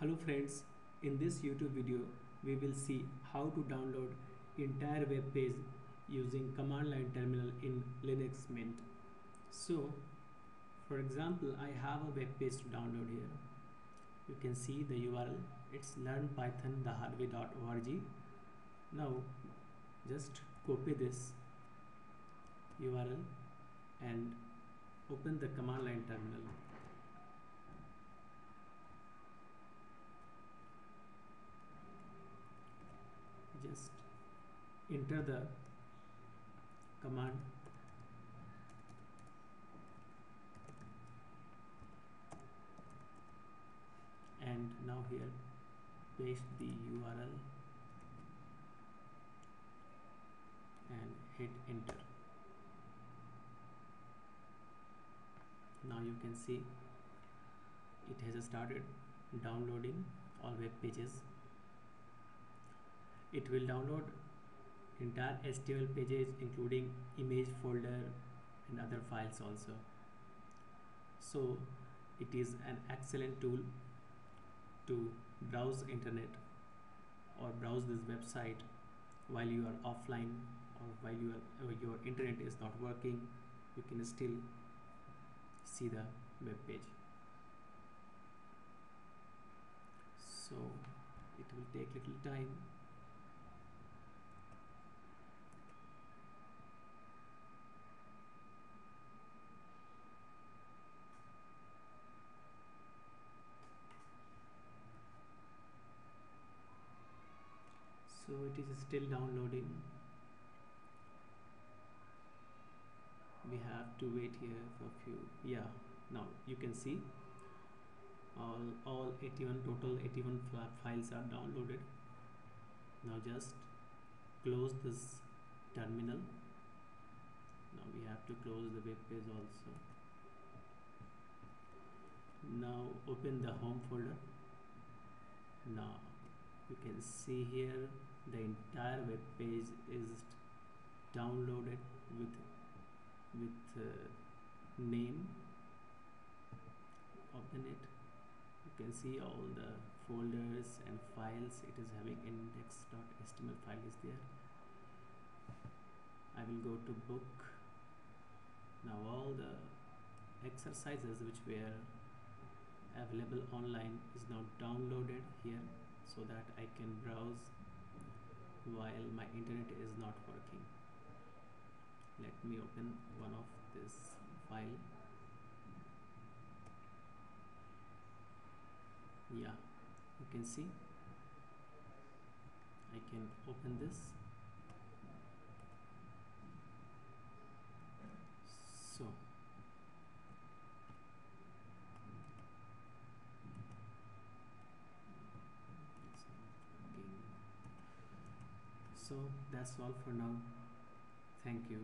Hello friends, in this YouTube video we will see how to download entire web page using command line terminal in Linux Mint. So for example I have a web page to download here. You can see the URL it's learnpythonthehardway.org. Now just copy this URL and open the command line terminal. Just enter the command. And now here paste the URL and hit enter. Now you can see it has started downloading all web pages. It will download entire HTML pages including image folder and other files also. So it is an excellent tool to browse internet or browse this website while you are offline or while you are, uh, your internet is not working you can still see the web page. So it will take little time so it is still downloading. We have to wait here for a few yeah now you can see. All all 81 total 81 files are downloaded. Now just close this terminal. Now we have to close the web page also. Now open the home folder. Now you can see here the entire web page is downloaded with with uh, name of the net. You can see all the folders and files. It is having index.html file is there. I will go to book. Now all the exercises which were available online is now downloaded here so that I can browse while my internet is not working. Let me open one of this file. Yeah you can see. I can open this. So so that's all for now. Thank you